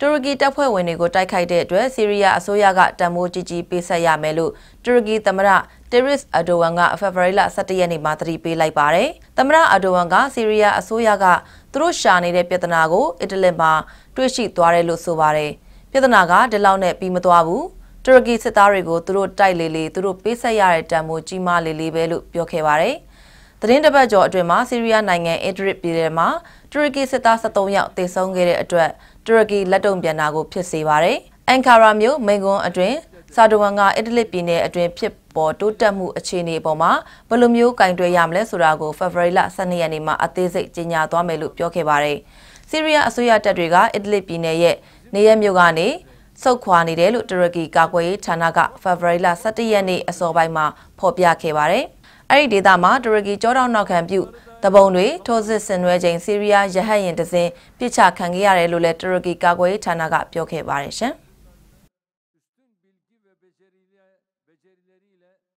တူရကီတပ်ဖွဲ့ဝင်တွေကိုတိုက်ခိုက်တဲ့အတွက်ဆီးရီးယားအစိုးရကတံမိုးကြီးကြီးပေးဆက်ရမယ်လို့တူရကီသမ္မတတေရစ်အဒိုဝမ်ကဖေဖော်ဝါရီလ17ရက်နေ့မှာသတိပေးလိုက်ပါတယ်။သမ္မတအဒိုဝမ်ကဆီးရီးယားအစိုးရကသူတို့ရှာနေတဲ့ပြဿနာကိုအီတလီမှာတွေ့ရှိသွားတယ်လို့ဆိုပါတယ်။ပြဿနာကဒီလောက်နဲ့ပြီးမသွားဘူး။တူရကီစစ်သားတွေကိုသူတို့တိုက်လေလေသူတို့ပေးဆက်ရတဲ့တံမိုးကြီးမားလေလေပဲလို့ပြောခဲ့ပါတယ်။သတင်းတပတ်ကျော်အတွင်းမှာဆီးရီးယားနိုင်ငံအစ်ဒရစ်ပြည်ထဲမှာ တူရကီစစ်သား73ယောက်သေဆုံးခဲ့တဲ့အတွက်တူရကီလက်တုံပြန်တာကိုဖြစ်စေပါတယ်။အန်ကာရာမြို့မိန်ကွန်းအတွင်းဆာဒိုဝန်ကအစ်တလစ်ပြည်နယ်အတွင်းဖြစ်ပေါ်တိုးတက်မှုအခြေအနေပေါ်မှာဘယ်လိုမျိုးကင်တွယ်ရမလဲဆိုတာကိုဖေဖော်ဝါရီလ12ရက်နေ့မှာအသေးစိတ်ကြေညာသွားမယ်လို့ပြောခဲ့ပါတယ်။ဆီးရီးယားအစိုးရတပ်တွေကအစ်တလစ်ပြည်နယ်ရဲ့နေရမြို့ကနေစုတ်ခွာနေတယ်လို့တူရကီကာကွယ်ရေးဌာနကဖေဖော်ဝါရီလ17ရက်နေ့အစောပိုင်းမှာဖော်ပြခဲ့ပါတယ်။အဲ့ဒီဒေသမှာတူရကီကြောတောင်နောက်ခံပြု တပုံတွေထိုးစစ်ဆင်နွှဲချိန်ဆီးရီးယားရဟတ်ရင်တစင်းပြစ်ချခံခဲ့ရတယ်လို့လည်းတူရကီကာကွယ်ရေးဌာနကပြောခဲ့ပါတယ်ရှင်။